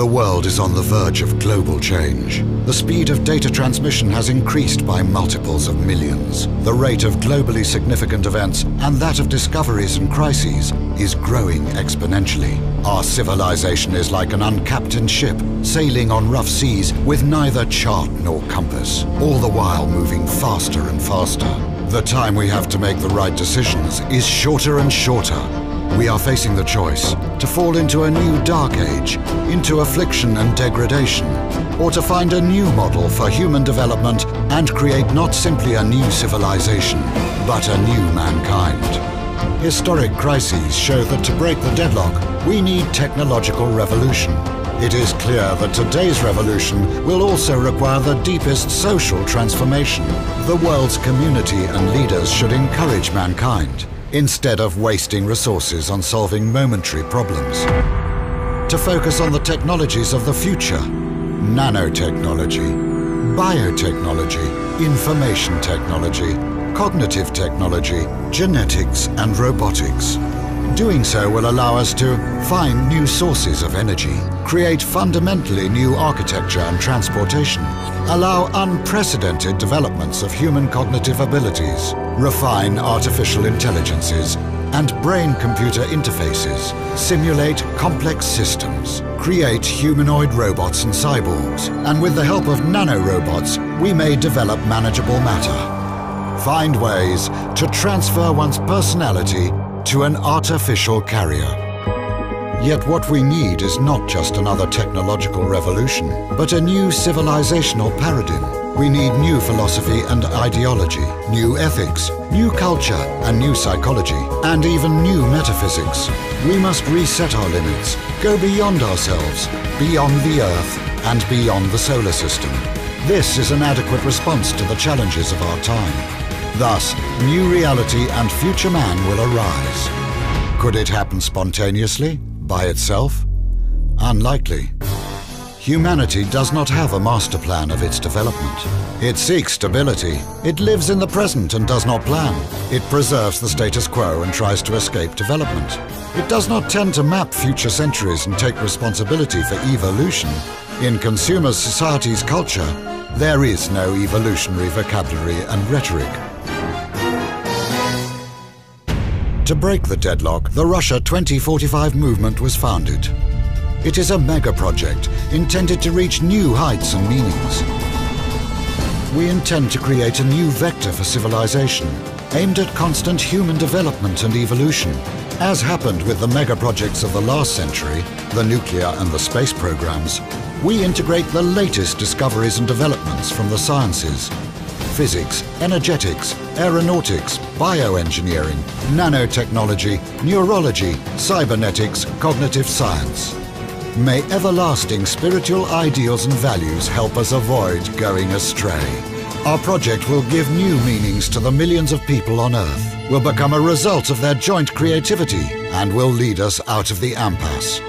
The world is on the verge of global change. The speed of data transmission has increased by multiples of millions. The rate of globally significant events and that of discoveries and crises is growing exponentially. Our civilization is like an uncaptained ship sailing on rough seas with neither chart nor compass, all the while moving faster and faster. The time we have to make the right decisions is shorter and shorter we are facing the choice to fall into a new dark age, into affliction and degradation, or to find a new model for human development and create not simply a new civilization, but a new mankind. Historic crises show that to break the deadlock, we need technological revolution. It is clear that today's revolution will also require the deepest social transformation. The world's community and leaders should encourage mankind instead of wasting resources on solving momentary problems. To focus on the technologies of the future, nanotechnology, biotechnology, information technology, cognitive technology, genetics and robotics. Doing so will allow us to find new sources of energy, create fundamentally new architecture and transportation, allow unprecedented developments of human cognitive abilities, refine artificial intelligences and brain-computer interfaces, simulate complex systems, create humanoid robots and cyborgs, and with the help of nanorobots, we may develop manageable matter. Find ways to transfer one's personality to an artificial carrier. Yet what we need is not just another technological revolution, but a new civilizational paradigm. We need new philosophy and ideology, new ethics, new culture and new psychology, and even new metaphysics. We must reset our limits, go beyond ourselves, beyond the Earth, and beyond the solar system. This is an adequate response to the challenges of our time. Thus, new reality and future man will arise. Could it happen spontaneously? By itself? Unlikely. Humanity does not have a master plan of its development. It seeks stability. It lives in the present and does not plan. It preserves the status quo and tries to escape development. It does not tend to map future centuries and take responsibility for evolution. In consumer society's culture, there is no evolutionary vocabulary and rhetoric. To break the deadlock, the Russia 2045 movement was founded. It is a mega project intended to reach new heights and meanings. We intend to create a new vector for civilization, aimed at constant human development and evolution. As happened with the mega projects of the last century, the nuclear and the space programs, we integrate the latest discoveries and developments from the sciences physics, energetics, aeronautics, bioengineering, nanotechnology, neurology, cybernetics, cognitive science. May everlasting spiritual ideals and values help us avoid going astray. Our project will give new meanings to the millions of people on Earth, will become a result of their joint creativity, and will lead us out of the impasse.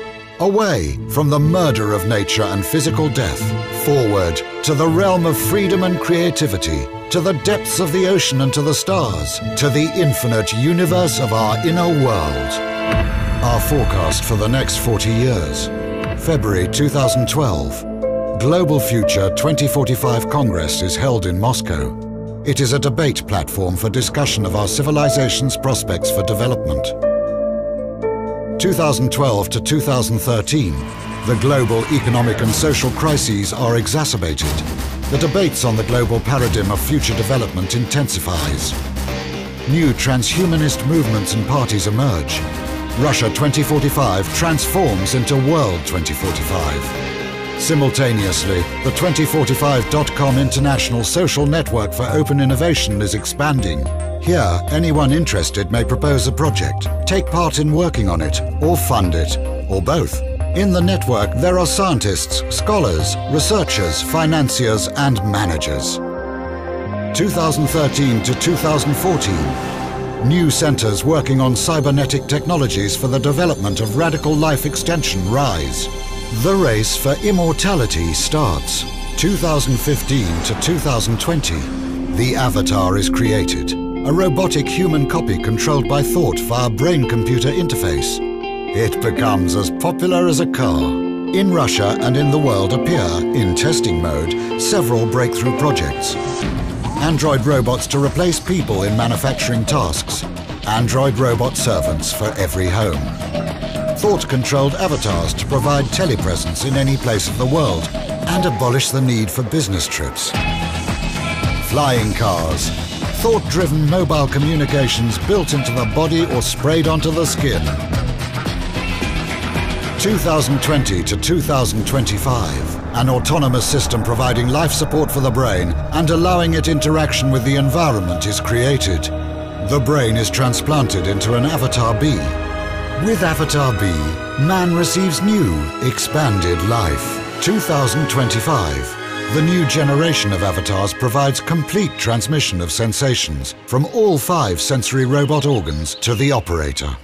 Away from the murder of nature and physical death, forward to the realm of freedom and creativity, to the depths of the ocean and to the stars, to the infinite universe of our inner world. Our forecast for the next 40 years. February 2012. Global Future 2045 Congress is held in Moscow. It is a debate platform for discussion of our civilization's prospects for development. 2012 to 2013, the global economic and social crises are exacerbated the debates on the global paradigm of future development intensifies. New transhumanist movements and parties emerge. Russia 2045 transforms into World 2045. Simultaneously, the 2045.com international social network for open innovation is expanding. Here, anyone interested may propose a project, take part in working on it, or fund it, or both. In the network, there are scientists, scholars, researchers, financiers, and managers. 2013 to 2014. New centers working on cybernetic technologies for the development of radical life extension rise. The race for immortality starts. 2015 to 2020. The Avatar is created. A robotic human copy controlled by thought via brain-computer interface. It becomes as popular as a car. In Russia and in the world appear, in testing mode, several breakthrough projects. Android robots to replace people in manufacturing tasks. Android robot servants for every home. Thought-controlled avatars to provide telepresence in any place of the world and abolish the need for business trips. Flying cars. Thought-driven mobile communications built into the body or sprayed onto the skin. 2020 to 2025. An autonomous system providing life support for the brain and allowing it interaction with the environment is created. The brain is transplanted into an Avatar B. With Avatar B, man receives new, expanded life. 2025. The new generation of avatars provides complete transmission of sensations from all five sensory robot organs to the operator.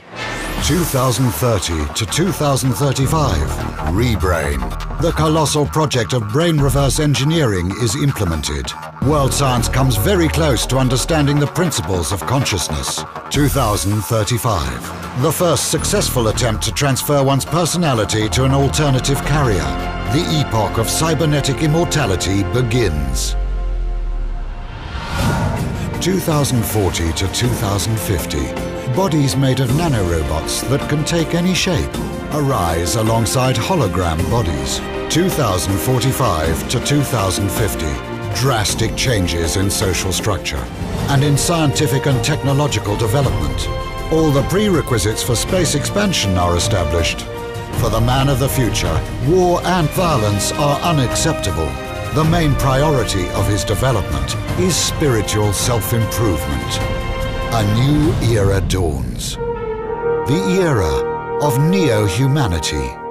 2030 to 2035. Rebrain. The colossal project of brain reverse engineering is implemented. World science comes very close to understanding the principles of consciousness. 2035. The first successful attempt to transfer one's personality to an alternative carrier. The epoch of cybernetic immortality begins. 2040 to 2050 bodies made of nanorobots that can take any shape arise alongside hologram bodies. 2045 to 2050, drastic changes in social structure and in scientific and technological development. All the prerequisites for space expansion are established. For the man of the future, war and violence are unacceptable. The main priority of his development is spiritual self-improvement. A new era dawns. The era of neo-humanity.